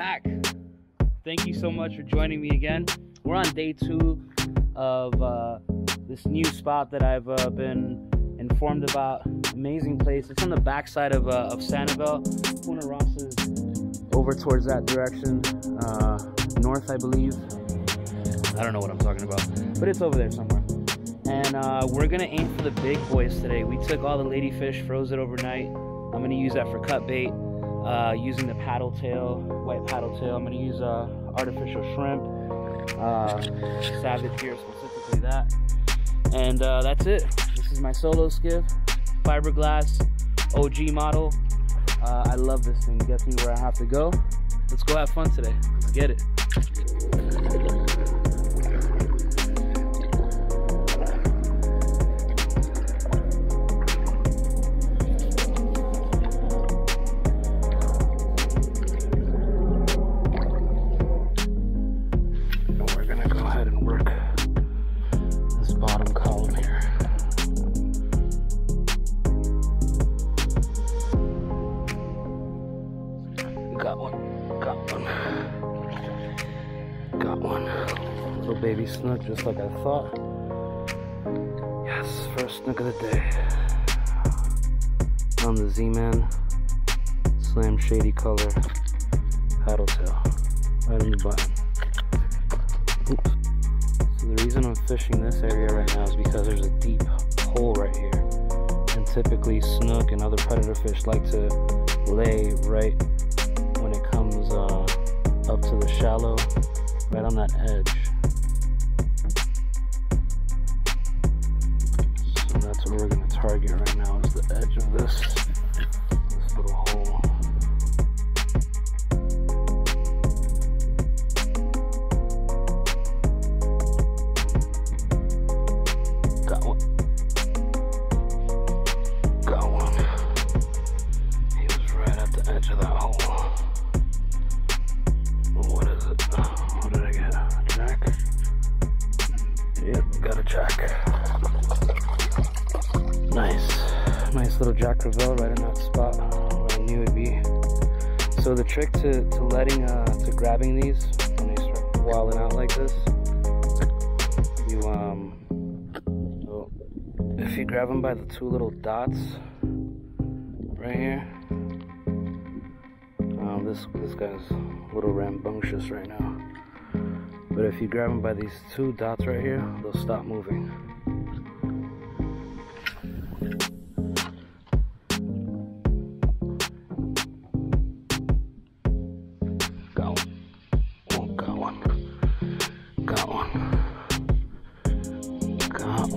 back. Thank you so much for joining me again. We're on day two of uh, this new spot that I've uh, been informed about. Amazing place. It's on the backside of, uh, of Sanibel. Is over towards that direction, uh, north, I believe. I don't know what I'm talking about, but it's over there somewhere. And uh, we're gonna aim for the big boys today. We took all the ladyfish, froze it overnight. I'm gonna use that for cut bait uh, using the paddle tail, white paddle tail. I'm gonna use uh, artificial shrimp, uh, Savage Gear specifically that. And uh, that's it. This is my solo skiff, fiberglass, OG model. Uh, I love this thing, gets me where I have to go. Let's go have fun today. Let's get it. Baby snook just like I thought. Yes, first snook of the day. On the Z-Man Slam Shady Color paddle tail. Right in the button. Oops. So the reason I'm fishing this area right now is because there's a deep hole right here. And typically snook and other predator fish like to lay right when it comes uh, up to the shallow, right on that edge. Right in that spot where I knew it'd be. So the trick to, to letting, uh, to grabbing these when they start walling out like this, you, um, so if you grab them by the two little dots right here, um, this, this guy's a little rambunctious right now. But if you grab them by these two dots right here, they'll stop moving.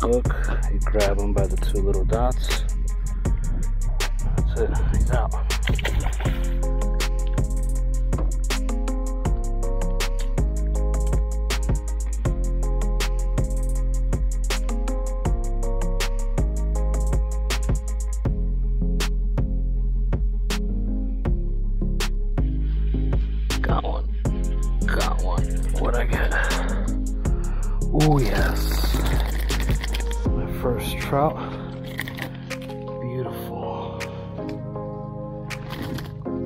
hook, you grab them by the two little dots. That's it, he's out. Got one. Got one. What I get? Oh yes. First trout. Beautiful.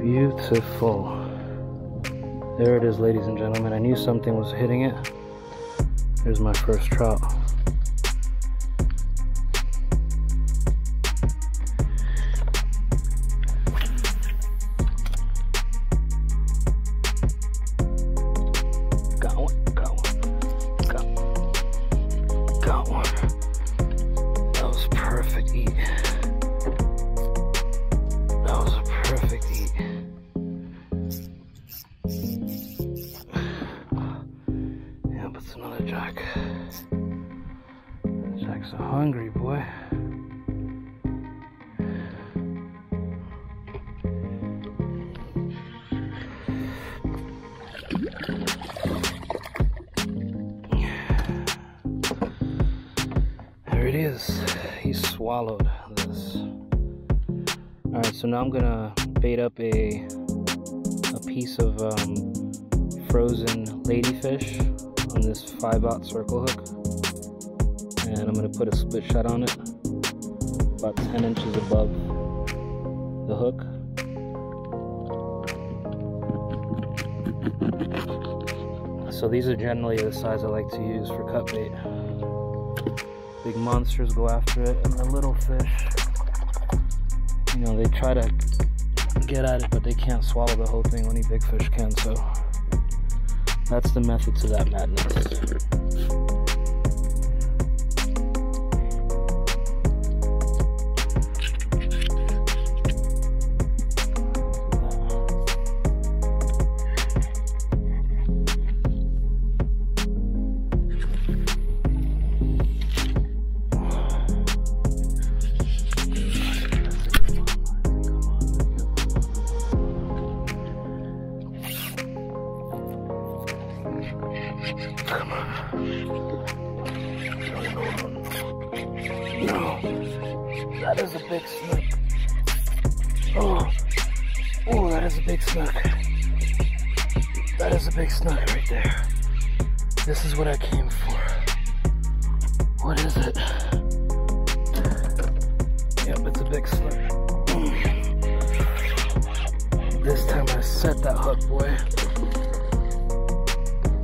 Beautiful. There it is, ladies and gentlemen. I knew something was hitting it. Here's my first trout. Jack. Jack's a hungry boy. There it is. He swallowed this. Alright, so now I'm gonna bait up a a piece of um, frozen ladyfish on this 5 aught circle hook. And I'm gonna put a split shot on it, about 10 inches above the hook. So these are generally the size I like to use for cut bait. Big monsters go after it, and the little fish, you know, they try to get at it, but they can't swallow the whole thing. Only big fish can, so that's the method to that madness. No, that is a big snook. Oh, oh, that is a big snook. That is a big snook right there. This is what I came for. What is it? Yep, it's a big snook. This time I set that hook, boy.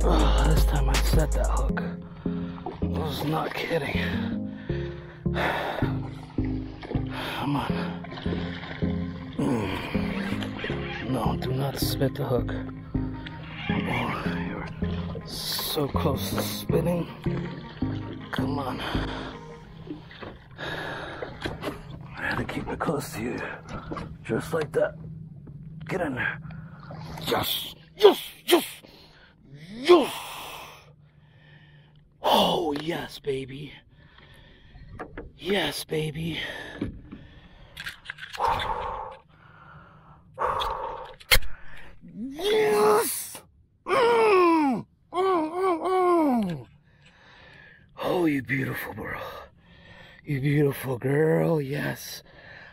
Oh, this time I set that hook. I was not kidding. Come on. Mm. No, do not spit the hook. Oh, you're so close to spitting. Come on. I had to keep it close to you. Just like that. Get in there. Yes, yes, yes, yes. Oh, yes, baby. Yes, baby. Yes! Mm, mm, mm, mm. Oh, you beautiful girl. You beautiful girl. Yes.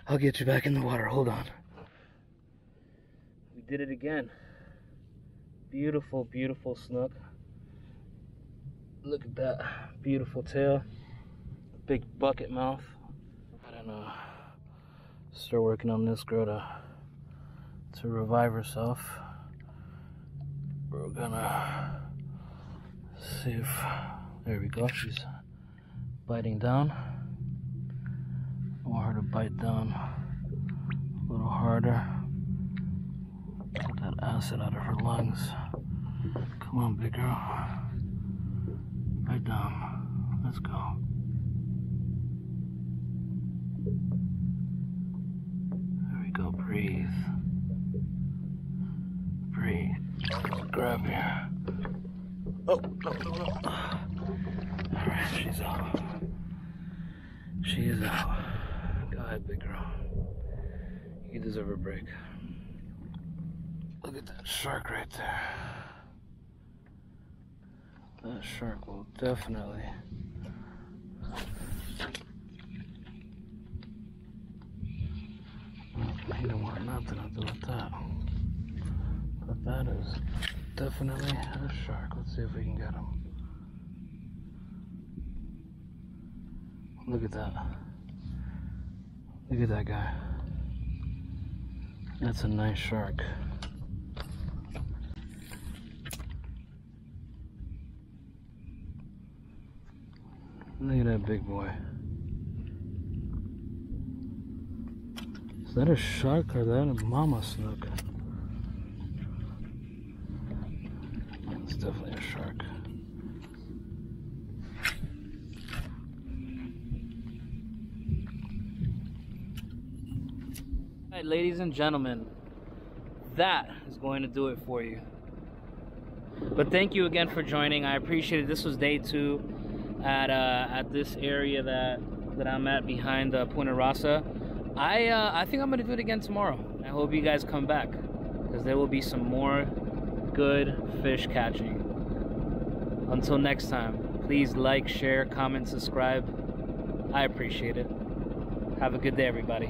I'll get you back in the water. Hold on. We did it again. Beautiful, beautiful snook. Look at that beautiful tail. Big bucket mouth. I don't know. Start working on this girl to, to revive herself. We're gonna see if, there we go, she's biting down. I want her to bite down a little harder. Get that acid out of her lungs. Come on, big girl. Bite down. Let's go. Go. Breathe. Breathe. Grab here. Oh, oh, oh, oh. no, no, no. Alright, she's out. She is out. Go ahead, big girl. You deserve a break. Look at that shark right there. That shark will definitely He to do with that. But that is definitely a shark. Let's see if we can get him. Look at that. Look at that guy. That's a nice shark. Look at that big boy. Is that a shark or that a mama snook? It's definitely a shark. Alright, ladies and gentlemen, that is going to do it for you. But thank you again for joining. I appreciate it. This was day two at uh, at this area that that I'm at behind uh, Punta Rasa. I uh, I think I'm gonna do it again tomorrow. I hope you guys come back because there will be some more good fish catching. Until next time, please like, share, comment, subscribe. I appreciate it. Have a good day, everybody.